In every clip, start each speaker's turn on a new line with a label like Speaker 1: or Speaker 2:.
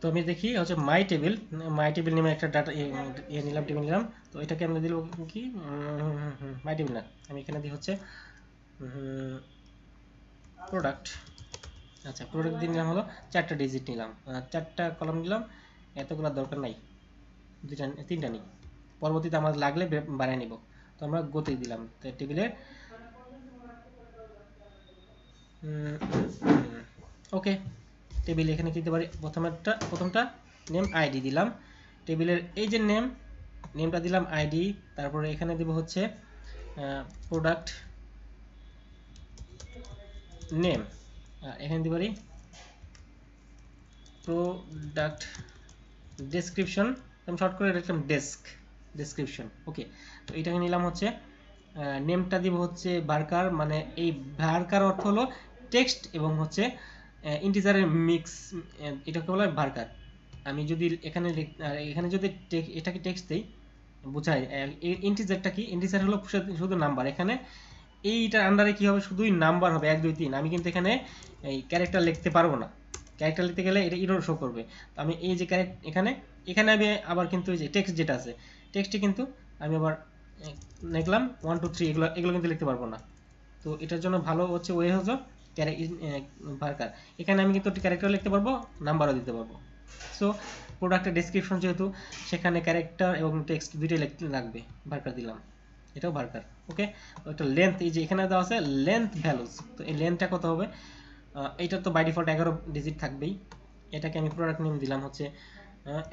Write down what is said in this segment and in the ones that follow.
Speaker 1: তো আমি দেখি হচ্ছে মাই টেবিল মাই টেবিল নেমে একটা ডাটা ইয়ে নিলাম টেবিল নিলাম। তো এটাকে আমরা দিল কি? মাই টেবিল না। আমি এখানে দিই হচ্ছে প্রোডাক্ট আচ্ছা প্রোডাক্ট দিয়ে নিলাম হলো চারটা ডিজিট নিলাম। চারটা কলম নিলাম, এতগুলো দরকার নাই। দুইটা, তিনটা নিই। পরবর্তীতে আমার লাগলে বে- বাড়ায় নিব। তো আমরা গতি দিলাম। তো টেবিলের ওকে টেবিল এখানে কি দিতে পারি? প্রথমেরটা প্রথমটা নেম আইডি দিলাম। টেবিলের এই যে নেম নেমটা দিলাম আইডি তারপরে এখানে দেব হচ্ছে প্রোডাক্ট নেম এখানে দিতে পারি প্রোডাক্ট ডেসক্রিপশন আমি শর্ট করে লিখলাম ডেস্ক ডেসক্রিপশন ওকে তো এটাকে নিলাম হচ্ছে নেমটা দিব হচ্ছে ভার্কার মানে এই ভার্কার অর্থ হলো টেক্সট এবং হচ্ছে ইন্টিজারের মিক্স এটাকে বলা হয় ভার্কার আমি যদি এখানে এখানে যদি এটাকে টেক্সট দেই বোঝাই ইন্টিজারটা কি? ইন্টিজার হলো শুধু- নাম্বার এখানে এইটার আন্ডারে কি হবে? শুধুই নাম্বার হবে এক দুই তিন। আমি কিন্তু এখানে এই ক্যারেক্টার লিখতে পারব না। ক্যারেক্টার লিখতে গেলে এটা ইরোর শো করবে। তো আমি এই যে ক্যারেক্ট এখানে এখানে আমি আবার কিন্তু এই যে টেক্সট যেটা আছে টেক্সটে কিন্তু আমি আবার এ, লিখলাম ওয়ান টু থ্রি এগুলো এগুলো কিন্তু লিখতে পারব না। তো এটার জন্য ভালো হচ্ছে ওয়ে হচ্ছে ভার্কার। এখানে আমি কিন্তু ক্যারেক্টার লিখতে পারব, নাম্বারও দিতে পারব। সো প্রোডাক্টের ডেসক্রিপশন যেহেতু, সেখানে ক্যারেক্টার এবং টেক্সট দুইটাই লাগবে। ভার্কার দিলাম। এটাও ভার্কার, ওকে? এটা লেন্থ এই যে এখানে দেওয়া আছে লেন্থ ভ্যালুস তো এই লেন্থটা কত হবে? এটা তো বাই ডিফল্ট এগারো ডিজিট থাকবেই। এটাকে আমি প্রোডাক্ট নেম দিলাম হচ্ছে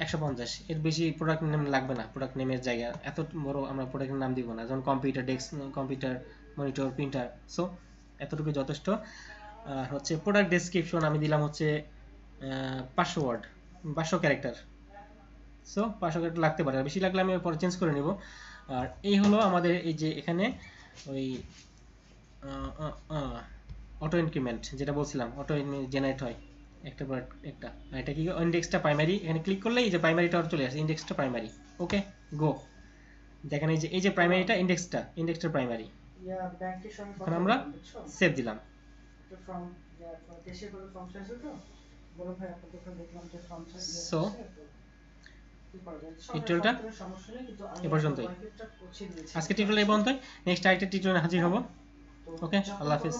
Speaker 1: একশো পঞ্চাশ। এর বেশি প্রোডাক্ট নেম লাগবে না প্রোডাক্ট নেমের জায়গা। এত বড় আমরা প্রোডাক্টের নাম দিব না। যেমন computer desk computer monitor printer so, এতটুকু যথেষ্ট। আর হচ্ছে প্রোডাক্ট ডেসক্রিপশন আমি দিলাম হচ্ছে পাঁচশো ওয়ার্ড পাঁচশো ক্যারেক্টার সো পাঁচশো ক্যারেক্টার লাগতে পারে। আর বেশি লাগলে আমি পরে চেঞ্জ করে নেব। আর এই হলো আমাদের এই যে এখানে ওই অটো ইনক্রিমেন্ট যেটা বলছিলাম অটো জেনারেট হয়। একটা পর একটা। আর এটা কি ইন্ডেক্সটা প্রাইমারি এখানে ক্লিক করলে এই যে প্রাইমারিটা চলে আসে ইন্ডেক্সটা প্রাইমারি ওকে গো দেখেন এই যে এই যে প্রাইমারিটা ইন্ডেক্সটা ইন্ডেক্সটা প্রাইমারি এখন আমরা সেভ দিলাম।
Speaker 2: একটা ফর্ম কোনো ফর্ম চাইছে তো? বড় ভাই দেখলাম যে ফর্ম?
Speaker 1: টিউটোরিয়ালটা এ পর্যন্তই। আজকে টিউটোরিয়াল এই পর্যন্তই। নেক্সট আরেকটা টিউটোরিয়াল হাজির হব।
Speaker 2: ওকে
Speaker 1: Okay, আল্লাহ হাফিজ।